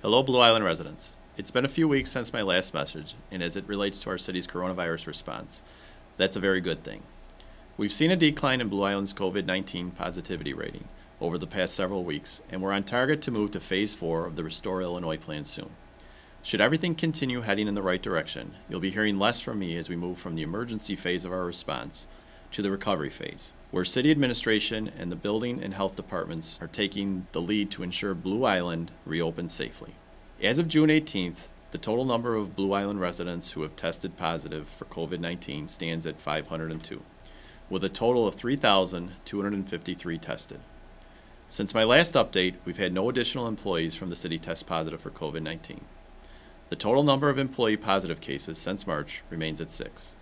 Hello, Blue Island residents. It's been a few weeks since my last message, and as it relates to our city's coronavirus response, that's a very good thing. We've seen a decline in Blue Island's COVID 19 positivity rating over the past several weeks, and we're on target to move to Phase 4 of the Restore Illinois plan soon. Should everything continue heading in the right direction, you'll be hearing less from me as we move from the emergency phase of our response to the recovery phase, where city administration and the building and health departments are taking the lead to ensure Blue Island reopens safely. As of June 18th, the total number of Blue Island residents who have tested positive for COVID 19 stands at 502, with a total of 3,253 tested. Since my last update, we've had no additional employees from the city test positive for COVID 19. The total number of employee positive cases since March remains at six.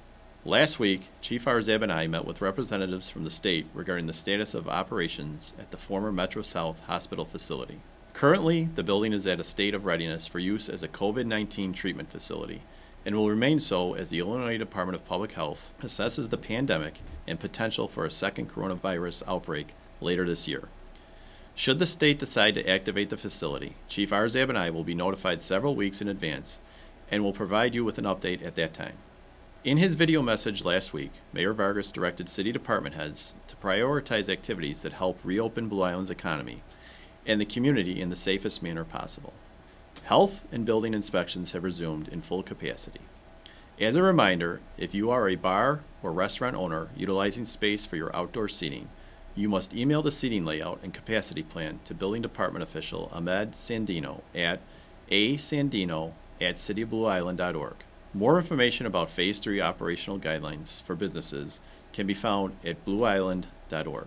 Last week, Chief Arzab and I met with representatives from the state regarding the status of operations at the former Metro South Hospital facility. Currently, the building is at a state of readiness for use as a COVID 19 treatment facility and will remain so as the Illinois Department of Public Health assesses the pandemic and potential for a second coronavirus outbreak later this year. Should the state decide to activate the facility, Chief Arzab and I will be notified several weeks in advance and will provide you with an update at that time. In his video message last week, Mayor Vargas directed city department heads to prioritize activities that help reopen Blue Island's economy and the community in the safest manner possible. Health and building inspections have resumed in full capacity. As a reminder, if you are a bar or restaurant owner utilizing space for your outdoor seating, you must email the seating layout and capacity plan to Building Department official Ahmed Sandino at asandino at cityblueisland.org. More information about Phase 3 operational guidelines for businesses can be found at blueisland.org.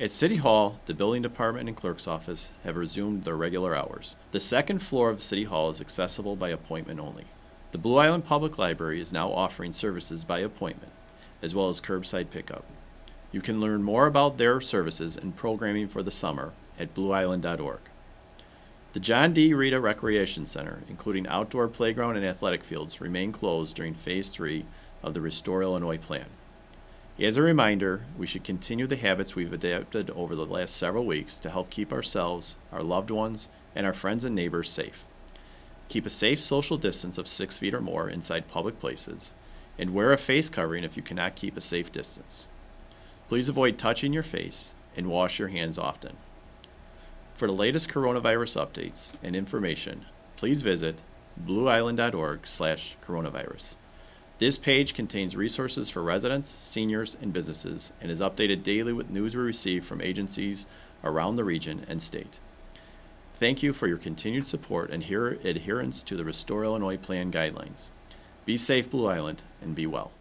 At City Hall, the building department and clerk's office have resumed their regular hours. The second floor of City Hall is accessible by appointment only. The Blue Island Public Library is now offering services by appointment, as well as curbside pickup. You can learn more about their services and programming for the summer at blueisland.org. The John D. Rita Recreation Center, including outdoor playground and athletic fields, remain closed during Phase 3 of the Restore Illinois plan. As a reminder, we should continue the habits we've adapted over the last several weeks to help keep ourselves, our loved ones, and our friends and neighbors safe. Keep a safe social distance of six feet or more inside public places, and wear a face covering if you cannot keep a safe distance. Please avoid touching your face and wash your hands often. For the latest coronavirus updates and information, please visit blueisland.org/coronavirus. This page contains resources for residents, seniors, and businesses and is updated daily with news we receive from agencies around the region and state. Thank you for your continued support and adherence to the Restore Illinois Plan guidelines. Be safe, Blue Island, and be well.